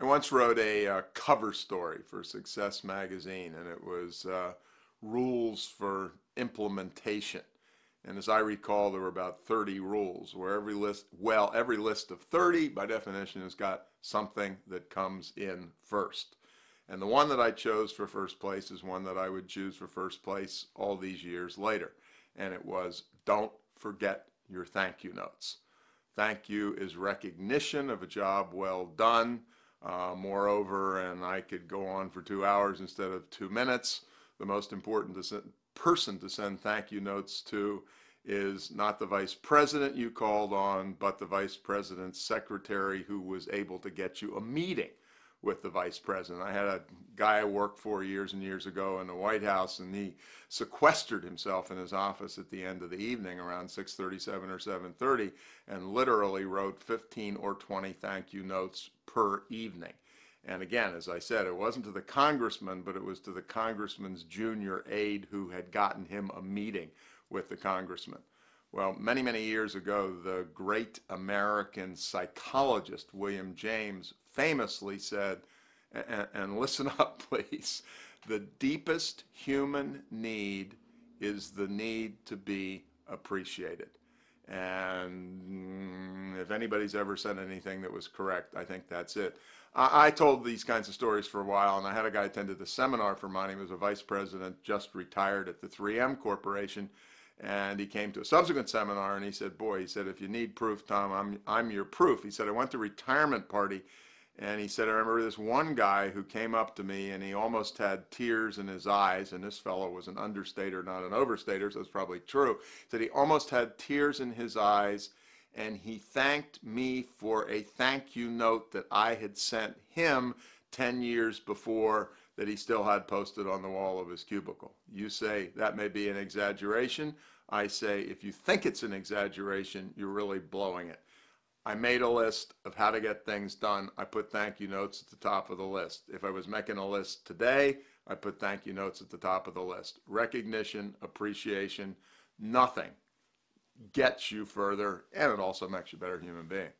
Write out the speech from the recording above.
I once wrote a uh, cover story for Success Magazine, and it was uh, rules for implementation. And as I recall, there were about 30 rules, where every list, well, every list of 30, by definition, has got something that comes in first. And the one that I chose for first place is one that I would choose for first place all these years later. And it was don't forget your thank you notes. Thank you is recognition of a job well done. Uh, moreover, and I could go on for two hours instead of two minutes, the most important to person to send thank you notes to is not the vice president you called on, but the vice president's secretary who was able to get you a meeting with the vice president. I had a guy I worked for years and years ago in the White House, and he sequestered himself in his office at the end of the evening around 6:37 or 7:30, and literally wrote 15 or 20 thank you notes per evening. And again, as I said, it wasn't to the congressman, but it was to the congressman's junior aide who had gotten him a meeting with the congressman. Well, many, many years ago, the great American psychologist William James famously said, and, and listen up, please, the deepest human need is the need to be appreciated. And mm, if anybody's ever said anything that was correct, I think that's it. I, I told these kinds of stories for a while, and I had a guy attended the seminar for mine. He was a vice president, just retired at the 3M Corporation, and he came to a subsequent seminar and he said, "Boy," he said, "if you need proof, Tom, I'm I'm your proof." He said, "I went to retirement party." And he said, I remember this one guy who came up to me and he almost had tears in his eyes. And this fellow was an understater, not an overstater, so it's probably true. He said he almost had tears in his eyes and he thanked me for a thank you note that I had sent him 10 years before that he still had posted on the wall of his cubicle. You say that may be an exaggeration. I say if you think it's an exaggeration, you're really blowing it. I made a list of how to get things done. I put thank you notes at the top of the list. If I was making a list today, I put thank you notes at the top of the list. Recognition, appreciation, nothing gets you further, and it also makes you a better human being.